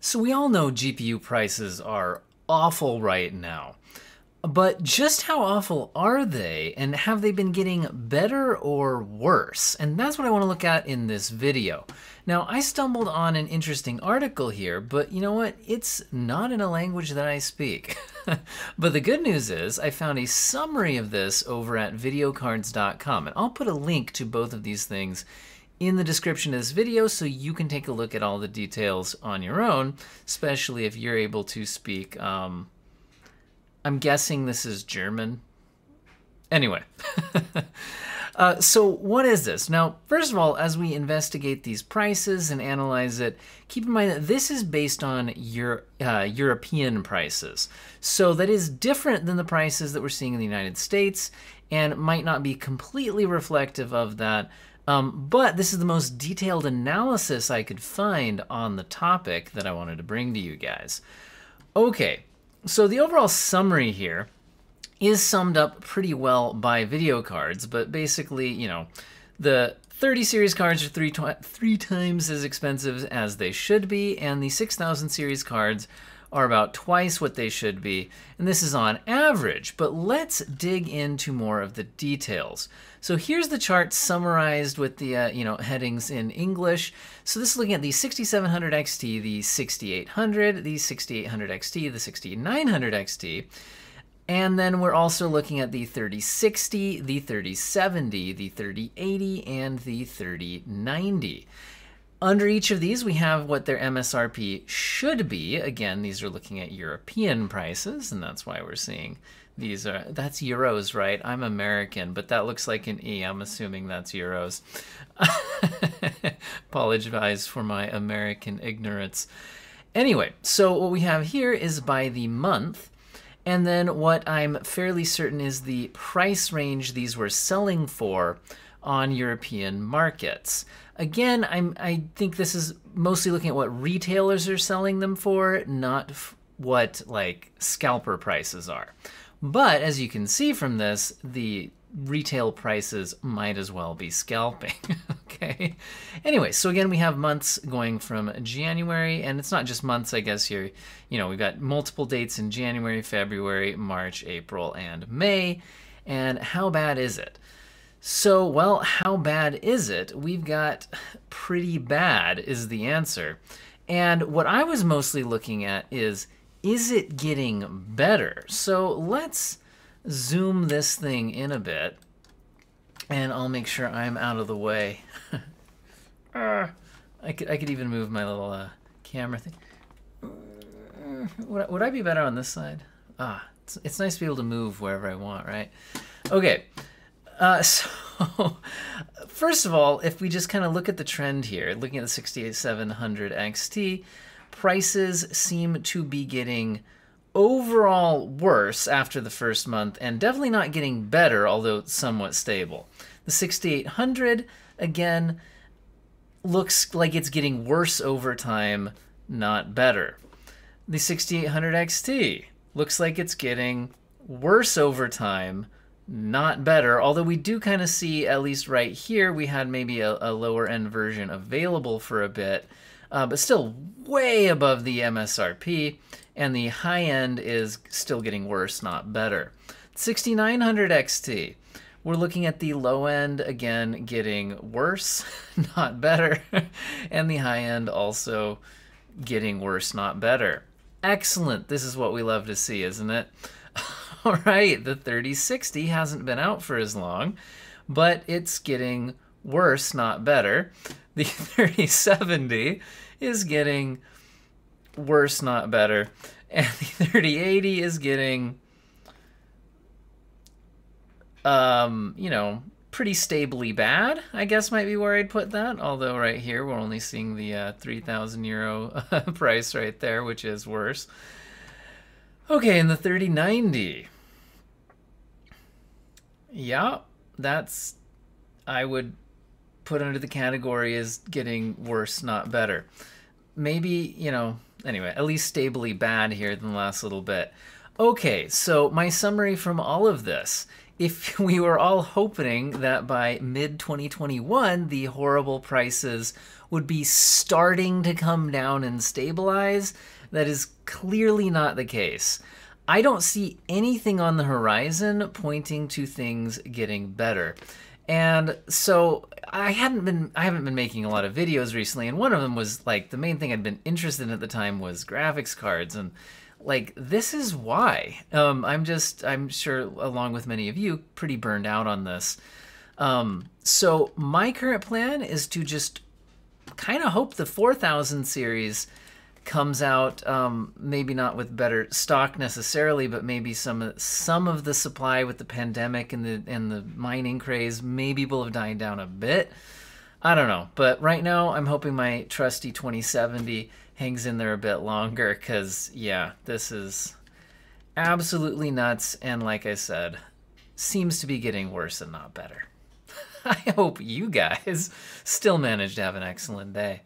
So we all know GPU prices are awful right now. But just how awful are they, and have they been getting better or worse? And that's what I want to look at in this video. Now, I stumbled on an interesting article here, but you know what? It's not in a language that I speak. but the good news is, I found a summary of this over at videocardz.com, and I'll put a link to both of these things in the description of this video so you can take a look at all the details on your own, especially if you're able to speak. Um, I'm guessing this is German. Anyway. uh, so, what is this? Now, first of all, as we investigate these prices and analyze it, keep in mind that this is based on Euro uh, European prices. So, that is different than the prices that we're seeing in the United States and might not be completely reflective of that um, but this is the most detailed analysis I could find on the topic that I wanted to bring to you guys. Okay, so the overall summary here is summed up pretty well by VideoCardz, but basically, you know, the 30 series cards are three, three times as expensive as they should be, and the 6000 series cards are about twice what they should be, and this is on average, but let's dig into more of the details. So here's the chart summarized with the uh, you know headings in English. So this is looking at the 6700 XT, the 6800, the 6800 XT, the 6900 XT, and then we're also looking at the 3060, the 3070, the 3080, and the 3090. Under each of these, we have what their MSRP should be. Again, these are looking at European prices, and that's why we're seeing these are. That's euros, right? I'm American, but that looks like an E. I'm assuming that's euros. Apologize for my American ignorance. Anyway, so what we have here is by the month, and then what I'm fairly certain is the price range these were selling for on European markets. Again, I'm, I think this is mostly looking at what retailers are selling them for, not what like scalper prices are. But as you can see from this, the retail prices might as well be scalping. okay. Anyway, so again, we have months going from January, and it's not just months, I guess, here. You know, we've got multiple dates in January, February, March, April, and May. And how bad is it? So, well, how bad is it? We've got pretty bad, is the answer. And what I was mostly looking at is is it getting better? So let's zoom this thing in a bit and I'll make sure I'm out of the way. uh, I, could, I could even move my little uh, camera thing. Would, would I be better on this side? Ah, it's, it's nice to be able to move wherever I want, right? Okay, uh, so, first of all, if we just kind of look at the trend here, looking at the 68700 XT, prices seem to be getting overall worse after the first month and definitely not getting better, although somewhat stable. The 6800, again, looks like it's getting worse over time, not better. The 6800 XT looks like it's getting worse over time, not better. Although we do kind of see, at least right here, we had maybe a, a lower end version available for a bit, uh, but still way above the MSRP. And the high end is still getting worse, not better. 6900 XT. We're looking at the low end again getting worse, not better, and the high end also getting worse, not better. Excellent. This is what we love to see, isn't it? All right, the 3060 hasn't been out for as long, but it's getting worse, not better. The 3070 is getting worse, not better. And the 3080 is getting, um, you know, pretty stably bad, I guess might be where I'd put that. Although right here, we're only seeing the uh, 3,000 euro price right there, which is worse. Okay, and the 3090. Yeah, that's, I would put under the category as getting worse, not better. Maybe, you know, anyway, at least stably bad here than the last little bit. Okay, so my summary from all of this if we were all hoping that by mid 2021 the horrible prices would be starting to come down and stabilize, that is clearly not the case. I don't see anything on the horizon pointing to things getting better. And so I hadn't been I haven't been making a lot of videos recently and one of them was like the main thing I'd been interested in at the time was graphics cards and like this is why. Um, I'm just I'm sure along with many of you pretty burned out on this. Um, so my current plan is to just kind of hope the 4000 series comes out um, maybe not with better stock necessarily but maybe some some of the supply with the pandemic and the and the mining craze maybe will have died down a bit. I don't know but right now i'm hoping my trusty 2070 hangs in there a bit longer because yeah this is absolutely nuts and like i said seems to be getting worse and not better. I hope you guys still manage to have an excellent day